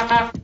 ha ha ha